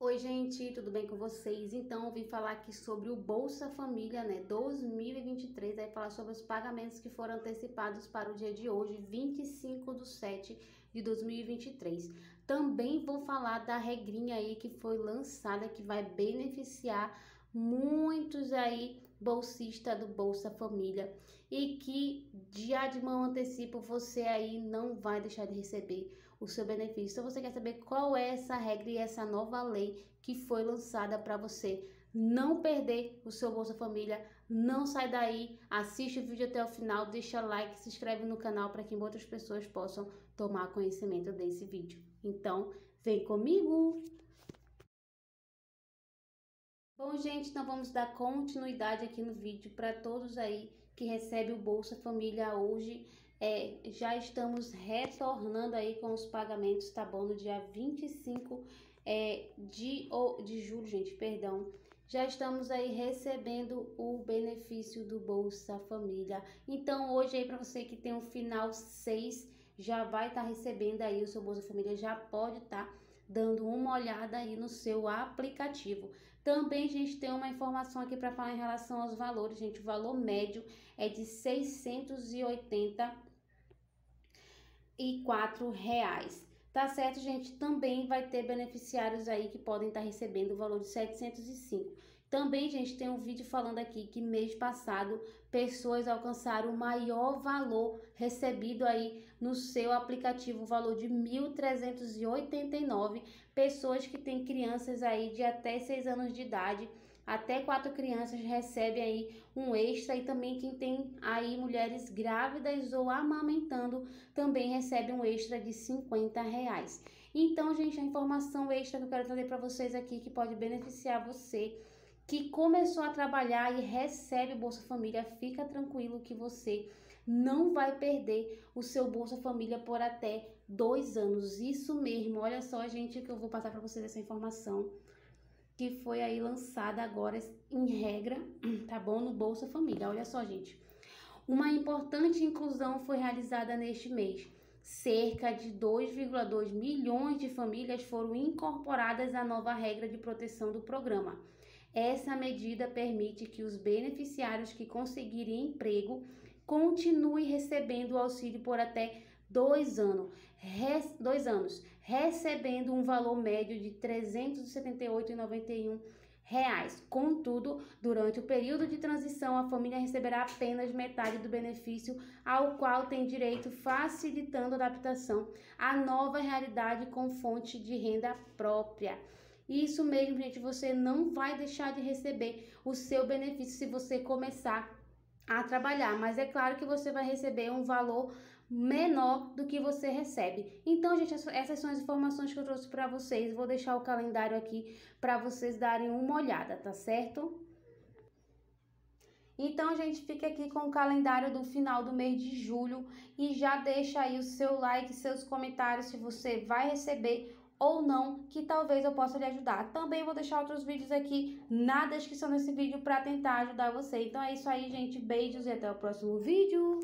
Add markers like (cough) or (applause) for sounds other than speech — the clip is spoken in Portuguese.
Oi, gente, tudo bem com vocês? Então, eu vim falar aqui sobre o Bolsa Família, né, 2023, aí falar sobre os pagamentos que foram antecipados para o dia de hoje, 25 de 7 de 2023. Também vou falar da regrinha aí que foi lançada, que vai beneficiar muitos aí bolsista do Bolsa Família e que dia de mão antecipo você aí não vai deixar de receber o seu benefício. Então você quer saber qual é essa regra e essa nova lei que foi lançada para você não perder o seu Bolsa Família. Não sai daí, assiste o vídeo até o final, deixa like, se inscreve no canal para que outras pessoas possam tomar conhecimento desse vídeo. Então, vem comigo! Gente, então vamos dar continuidade aqui no vídeo para todos aí que recebem o Bolsa Família hoje. É, já estamos retornando aí com os pagamentos, tá bom? No dia 25 é, de, oh, de julho, gente, perdão. Já estamos aí recebendo o benefício do Bolsa Família. Então, hoje aí para você que tem o final 6, já vai estar tá recebendo aí o seu Bolsa Família, já pode estar tá dando uma olhada aí no seu aplicativo. Também gente tem uma informação aqui para falar em relação aos valores, gente. O valor médio é de 684 reais. Tá certo, gente? Também vai ter beneficiários aí que podem estar tá recebendo o valor de 705. Também, gente, tem um vídeo falando aqui que mês passado pessoas alcançaram o maior valor recebido aí no seu aplicativo, o valor de 1.389. Pessoas que têm crianças aí de até 6 anos de idade, até quatro crianças recebem aí um extra e também quem tem aí mulheres grávidas ou amamentando também recebe um extra de 50 reais. Então, gente, a informação extra que eu quero trazer para vocês aqui que pode beneficiar você que começou a trabalhar e recebe o Bolsa Família, fica tranquilo que você não vai perder o seu Bolsa Família por até dois anos. Isso mesmo, olha só, gente, que eu vou passar para vocês essa informação que foi aí lançada agora em regra, (clears throat) tá bom? No Bolsa Família. Olha só, gente. Uma importante inclusão foi realizada neste mês. Cerca de 2,2 milhões de famílias foram incorporadas à nova regra de proteção do programa. Essa medida permite que os beneficiários que conseguirem emprego continuem recebendo o auxílio por até dois anos, res, dois anos, recebendo um valor médio de 378,91 reais. Contudo, durante o período de transição, a família receberá apenas metade do benefício ao qual tem direito, facilitando a adaptação à nova realidade com fonte de renda própria. Isso mesmo, gente, você não vai deixar de receber o seu benefício se você começar a trabalhar, mas é claro que você vai receber um valor menor do que você recebe. Então, gente, essas são as informações que eu trouxe para vocês. Vou deixar o calendário aqui para vocês darem uma olhada, tá certo? Então, gente, fica aqui com o calendário do final do mês de julho e já deixa aí o seu like, seus comentários se você vai receber ou não, que talvez eu possa lhe ajudar. Também vou deixar outros vídeos aqui na descrição desse vídeo para tentar ajudar você. Então é isso aí, gente. Beijos e até o próximo vídeo.